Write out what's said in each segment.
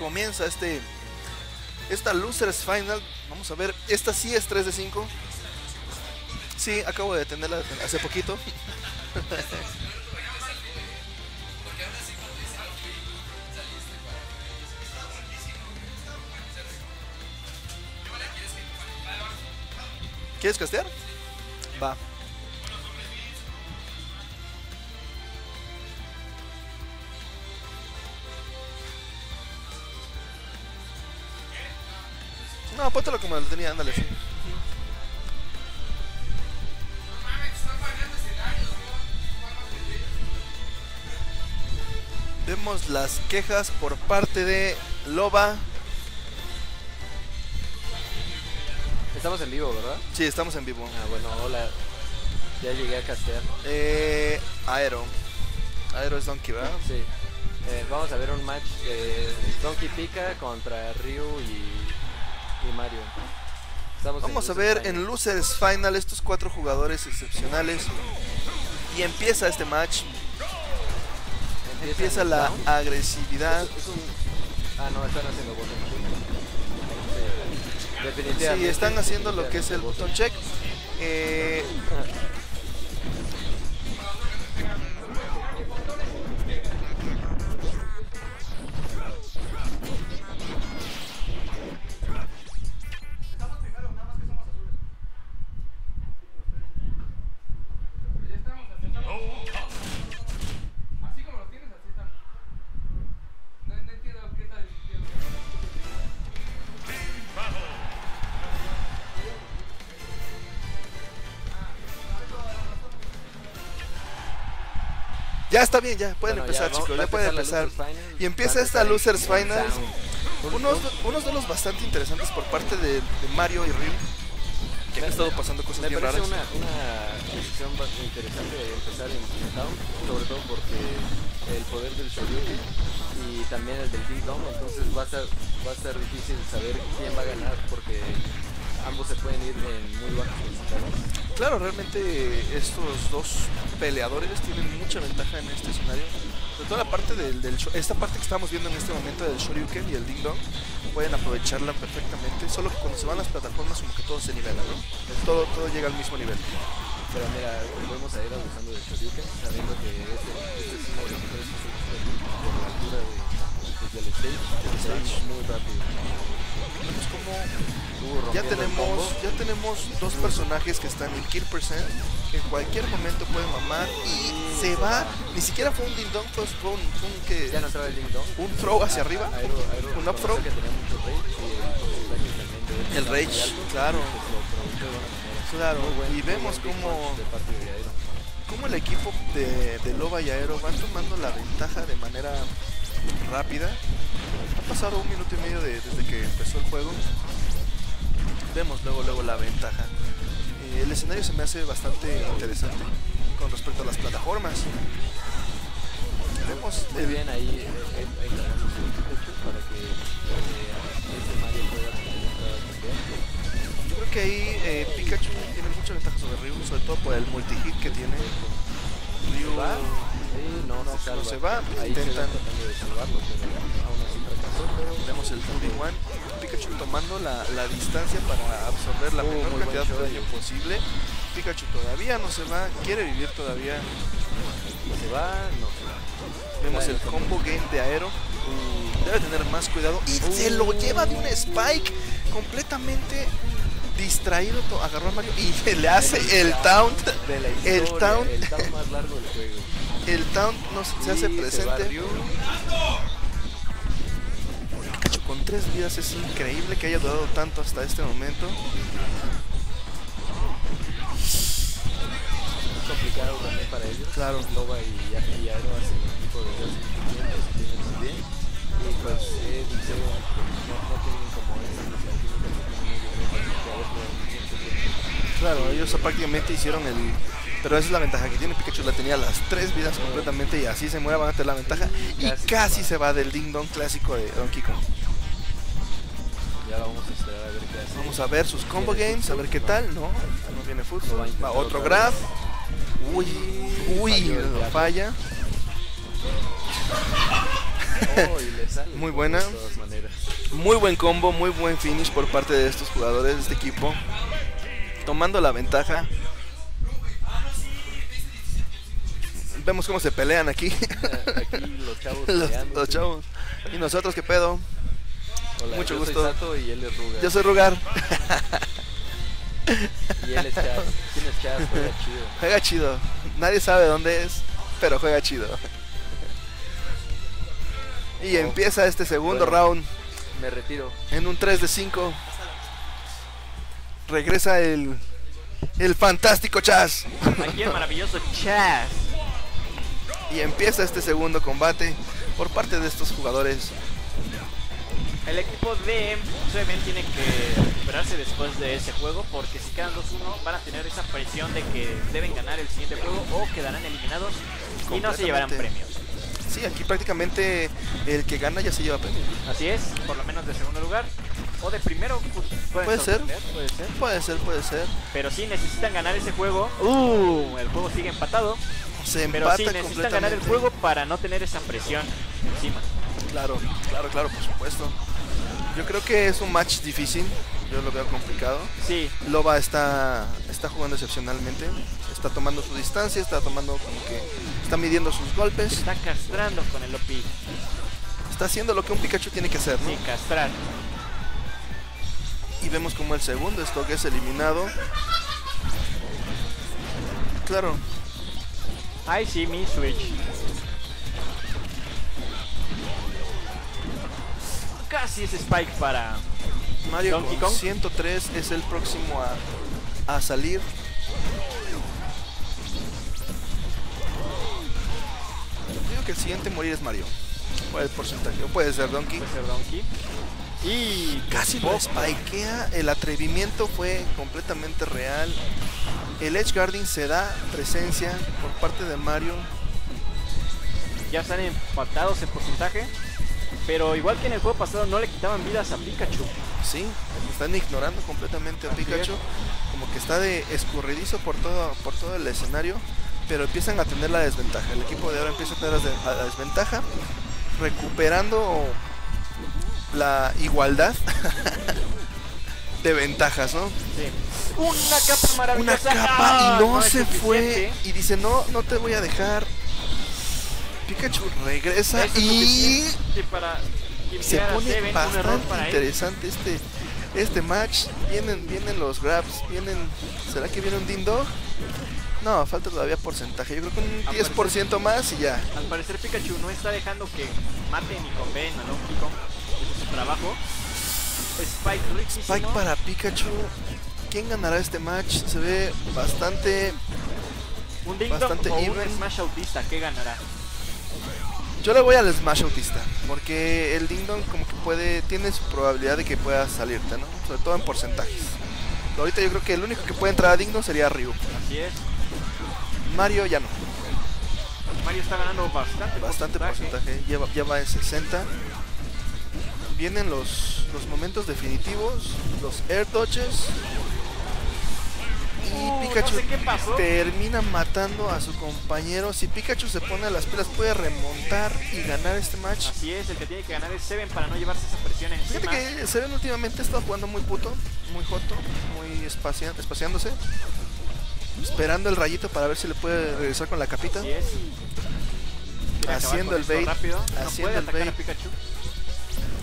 comienza este esta Losers Final. Vamos a ver, esta sí es 3 de 5. Sí, acabo de tenerla hace poquito. ¿Quieres castear? Va. No, póntelo como lo tenía, ándale. sí. Vemos las quejas por parte de Loba. Estamos en vivo, ¿verdad? Sí, estamos en vivo. Ah, bueno, hola. Ya llegué a castear. Eh, Aero. Aero es Donkey, ¿verdad? Sí. Eh, vamos a ver un match de Donkey Pika contra Ryu y, y Mario. Estamos Vamos a ver Final. en Losers Final estos cuatro jugadores excepcionales. Y empieza este match. Empieza la down. agresividad. Es, es un... Ah, no, están haciendo botón check. Sí, definitivamente. Sí, están haciendo lo que es el botón check. Eh, ya está bien, ya pueden Bueno, ya empezar, vamos- chicos. Ya pueden empezar. Y empieza esta Losers Finals. Unos, unos duelos bastante interesantes por parte de, de Mario y Ryu. Que han estado pasando cosas Me bien parece raras. una, una decisión bastante interesante de empezar en, Down, sobre todo porque el poder del Shoryuken y también el del Ding Dong, entonces va a estar, va a estar difícil saber quién va a ganar porque ambos se pueden ir en muy bajos porcentajes. Claro, realmente estos dos peleadores tienen mucha ventaja en este escenario. Sobre todo la parte del, del esta parte que estamos viendo en este momento del Shoryuken y el Ding Dong, pueden aprovecharla perfectamente. Solo que cuando se van las plataformas como que todo se nivela, ¿no? Todo, todo llega al mismo nivel. Pero mira, podemos ir abusando del Shoryuken, sabiendo que este, este es uno de los mejores por la altura de, del stage, el stage muy rápido. Vemos como ya tenemos, ya tenemos dos personajes que están en kill percent, que en cualquier momento pueden mamar y se va. Ni siquiera fue un Ding Dong, fue un, que, Ya no entraba el Ding Dong. un throw hacia arriba. Aero, un up throw. el rage, claro. y pues. Claro, y vemos Aero. cómo el equipo de, de Loba y Aero van tomando la ventaja de manera rápida. Ha pasado un minuto y medio de- desde que empezó el juego. Vemos luego luego la ventaja. Eh, el escenario se me hace bastante interesante con respecto a las plataformas. Vemos Muy bien ahí, eh, eh, ahí Pikachu para que este Mario pueda. Yo creo que ahí eh, Pikachu tiene mucha ventaja sobre Ryu, sobre todo por el multi-hit que tiene. Ryu. Sí, no, No, se no se va, Ahí intentan- de salvarlo, pero aún así fracasó. Pero Vemos el 1 Pikachu tomando la, la distancia para absorber la Oh, menor cantidad de daño posible. Pikachu todavía no se va, quiere vivir todavía. se va, no se va. Vemos el combo game de Aero. Debe tener más cuidado. Y se lo lleva de un spike completamente distraído. Agarró a Mario y le hace el taunt. de la El taunt. el taunt más largo del juego. El taunt nos, se hace Y va presente. Con tres vidas es increíble que haya durado tanto hasta este momento. Es complicado también para ellos. Claro. Loba y, Aero hacen hace se entienden muy bien. Y pues no, no tienen como esa Claro, ellos prácticamente hicieron el. Pero esa es la ventaja que tiene. Pikachu la tenía las tres vidas completamente y así se mueve, van a tener la ventaja. Y Casi casi se se va del Ding Dong clásico de Donkey Kong. Ya vamos a esperar a ver qué hace. Vamos a ver sus combo ¿Viene games, a ver qué tal. No, no viene full. Va otro grab. Uy, uy, falla. Oh, y le sale Muy de buena. todas maneras. Muy buen combo, muy buen finish por parte de estos jugadores de este equipo. Tomando la ventaja. Vemos cómo se pelean aquí. Aquí los chavos los, los chavos. ¿Y nosotros qué pedo? Hola, Mucho yo gusto. Soy Sato y él es Ruga. Yo soy Rugar. Y él es Chaz. ¿Quién es Chaz? Juega chido. Juega chido. Nadie sabe dónde es, pero juega chido. Y Oh. empieza este segundo Bueno. round Me retiro. en un 3 de 5. Regresa el, el fantástico Chaz. Aquí el maravilloso Chaz. Y empieza este segundo combate por parte de estos jugadores. El equipo de Seven tiene que recuperarse después de ese juego porque si quedan 2-1 van a tener esa presión de que deben ganar el siguiente juego o quedarán eliminados y no se llevarán premios. Sí, aquí prácticamente el que gana ya se lleva premio. Así es, por lo menos de segundo lugar o de primero pues, Puede ser. puede ser. Puede ser, puede ser. Pero si necesitan ganar ese juego, uh, el juego sigue empatado, Se pero empata sí necesitan ganar el juego para no tener esa presión encima. Claro, claro, claro, por supuesto. Yo creo que es un match difícil. Yo lo veo complicado. Sí, Loba está, está jugando excepcionalmente. Está tomando su distancia, está tomando como que. Está midiendo sus golpes. está castrando con el OP. Está haciendo lo que un Pikachu tiene que hacer, ¿no? Sí, castrar. Y vemos como el segundo stock es eliminado. Claro, Ay, sí, mi Switch. Casi es Spike para... Mario Donkey con Kong. 103 es el próximo a, a salir. Que el siguiente en morir es Mario. Por el porcentaje. O puede ser Donkey. Puede ser Donkey. Y... Casi lo spikea. El atrevimiento fue completamente real. El Edge Guarding se da presencia por parte de Mario. Ya están empatados en porcentaje. Pero igual que en el juego pasado no le quitaban vidas a Pikachu. Sí, están ignorando completamente a Pikachu. Como que está de escurridizo por todo, por todo el escenario. Pero empiezan a tener la desventaja. El equipo de ahora empieza a tener la des- la desventaja. Recuperando la igualdad de ventajas, ¿no? Sí. Una capa Una maravillosa. capa ¡Ah! y no, se fue. Y dice, no, no te voy a dejar. Pikachu regresa y suficiente para se pone Seven, bastante interesante este este match. Vienen vienen los grabs, vienen ¿Será que viene un Ding Dog? No, falta todavía porcentaje. Yo creo que un Al 10% más y ya. Al parecer Pikachu no está dejando que maten y conven a Kong. Ese es su trabajo. Spike riquísimo. Spike para Pikachu. ¿Quién ganará este match? Se ve bastante un bastante o un even. Smash Autista. ¿Qué ganará? Yo le voy al Smash Autista, porque el Ding Dong como que puede, tiene su probabilidad de que pueda salirte, ¿no? Sobre todo en porcentajes. Ahorita yo creo que el único que puede entrar a Ding Dong sería Ryu. Así es. Mario ya no. Mario está ganando bastante, Bastante porcentaje, lleva, ya va en 60. Vienen los, los momentos definitivos, los Air Dodges. Y Pikachu no sé termina matando a su compañero. Si Pikachu se pone a las pilas puede remontar y ganar este match. Así es, el que tiene que ganar es Seven para no llevarse esa presión Fíjate encima. que Seven últimamente está jugando muy puto, muy joto, muy espacia- espaciándose. Esperando el rayito para ver si le puede regresar con la capita. Así es. Haciendo el bait, rápido. No haciendo el atacar a bait. Pikachu.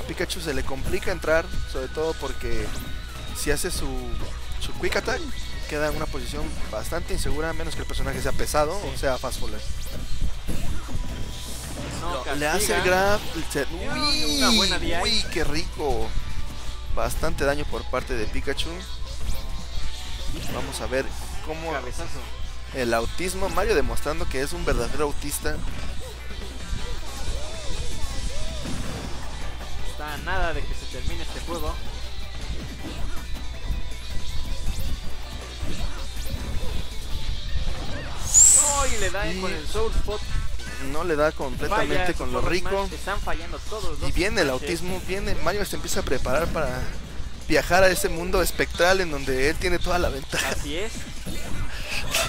A Pikachu se le complica entrar, sobre todo porque si hace su, su quick attack, queda en una posición bastante insegura, a menos que el personaje sea pesado Sí. o sea fast. No, Le hace el grab, Uy, una buena uy, qué rico. Bastante daño por parte de Pikachu. Vamos a ver cómo Cabezazo. el autismo, Mario demostrando que es un verdadero autista. Está a nada de que se termine este juego. Y le da Y- con el Soul Spot. No le da completamente con lo rico. smash. Están fallando todos los Y viene el autismo, viene Mario se empieza a preparar para viajar a ese mundo espectral en donde él tiene toda la ventaja. Así es.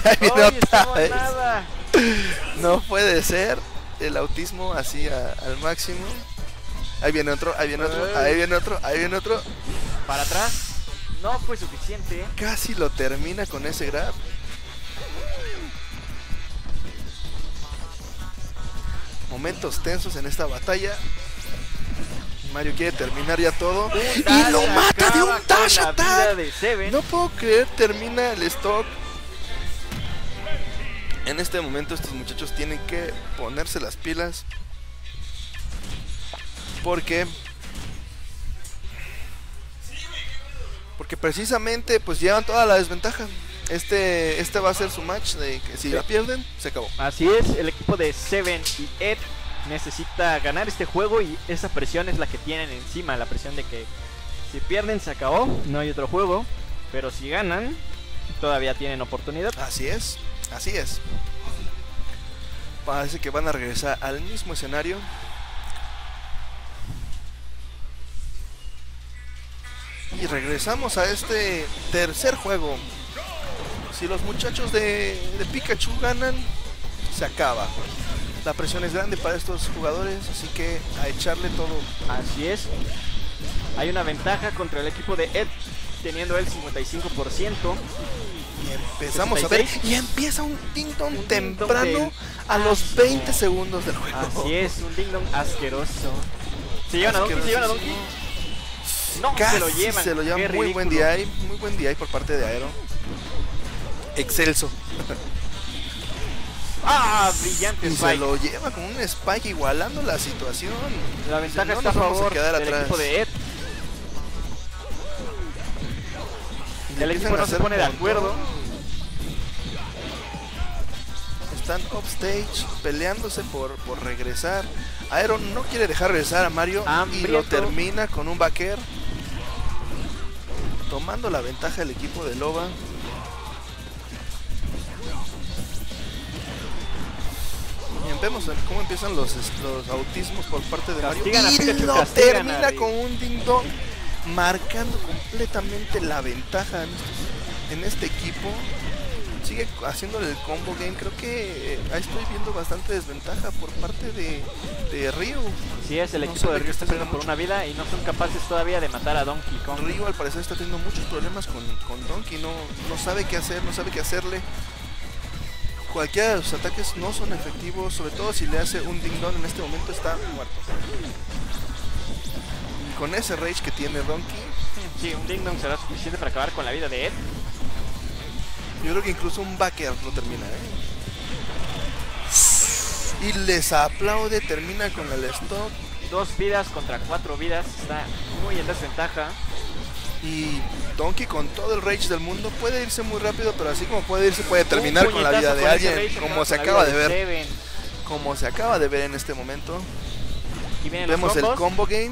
No puede ser. el autismo así a- al máximo. Ahí viene otro, ahí viene otro, ahí viene otro, ahí viene otro. Para atrás. No fue suficiente. Casi lo termina con ese grab. Momentos tensos en esta batalla. Mario quiere terminar ya todo. Y lo mata de un dash attack. No puedo creer, termina el stock. En este momento estos muchachos tienen que ponerse las pilas. Porque... Porque precisamente pues llevan toda la desventaja. Este, este va a ser su match de que si la pierden, se acabó. Así es, el equipo de Seven y Ed necesita ganar este juego y esa presión es la que tienen encima, la presión de que si pierden se acabó, no hay otro juego, pero si ganan todavía tienen oportunidad. Así es, así es. Parece que van a regresar al mismo escenario. Y regresamos a este tercer juego. Si los muchachos de, de Pikachu ganan, se acaba. La presión es grande para estos jugadores, así que a echarle todo. Así es. Hay una ventaja contra el equipo de Ed teniendo el 55%. Empezamos a ver 66. y empieza un ding dong Un ding dong temprano a los asco. 20 segundos del juego. Así es, un ding dong asqueroso. Se llevan a Donkey, se llevan a Donkey. No, Casi se lo llevan. se lo llevan. muy buen. DI, muy buen DI por parte de Aero. Excelso. Ah, brillante Y se lo lleva con un Spike igualando la situación. La ventaja "No está a nos favor del atrás". equipo de Ed. Y El equipo no se pone de acuerdo. Están upstage peleándose por, por regresar. Aero no quiere dejar regresar a Mario y lo termina con un backer. Tomando la ventaja el equipo de Loba. Vemos cómo empiezan los, los autismos por parte de Mario. Castigan a y Pikachu, lo termina con un ding dong, marcando completamente la ventaja en, estos- en este equipo. Sigue haciéndole el combo game. Creo que eh, ahí estoy viendo bastante desventaja por parte de, de Ryu. Sí, es el No equipo de Ryu está haciendo por una vida y no son capaces todavía de matar a Donkey Kong. Ryu al parecer está teniendo muchos problemas con, con Donkey, no, no sabe qué hacer, no sabe qué hacerle. Cualquiera de sus ataques no son efectivos, sobre todo si le hace un ding dong en este momento está muerto. Y con ese rage que tiene Donkey, Sí, un ding dong será suficiente para acabar con la vida de Ed. yo creo que incluso un backer lo termina, ¿eh? Y les aplaude, termina con el stop. Dos vidas contra cuatro vidas, está muy en desventaja. Y Donkey con todo el rage del mundo puede irse muy rápido, pero así como puede irse puede terminar con la vida de alguien, rage como se acaba de ver. Seven. Como se acaba de ver en este momento. Vienen Vemos los el combo game.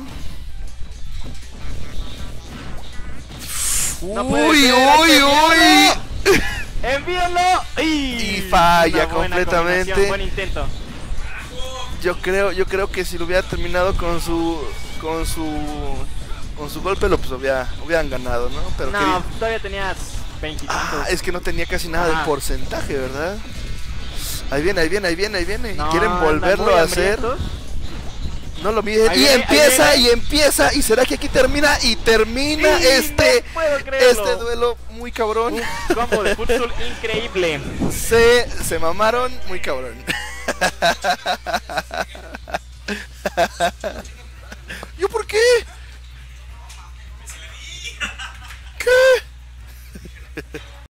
No uy, uy, uy. ¡Envíalo! Y, falla completamente. Buen intento. Yo creo, yo creo que si lo hubiera terminado con su con su con su golpe lo pues había, hubieran ganado, ¿no? Pero no, todavía tenías 20 Ah, es que no tenía casi nada de porcentaje, ¿verdad? Ahí viene, ahí viene, ahí viene, ahí viene. No, Quieren volverlo a hacer. No lo miden. Y empieza, y empieza. ¿Y será que aquí termina? Y termina este, no este duelo muy cabrón. Un combo de futsal increíble. Se, se mamaron muy cabrón. ¿Yo por qué? okay.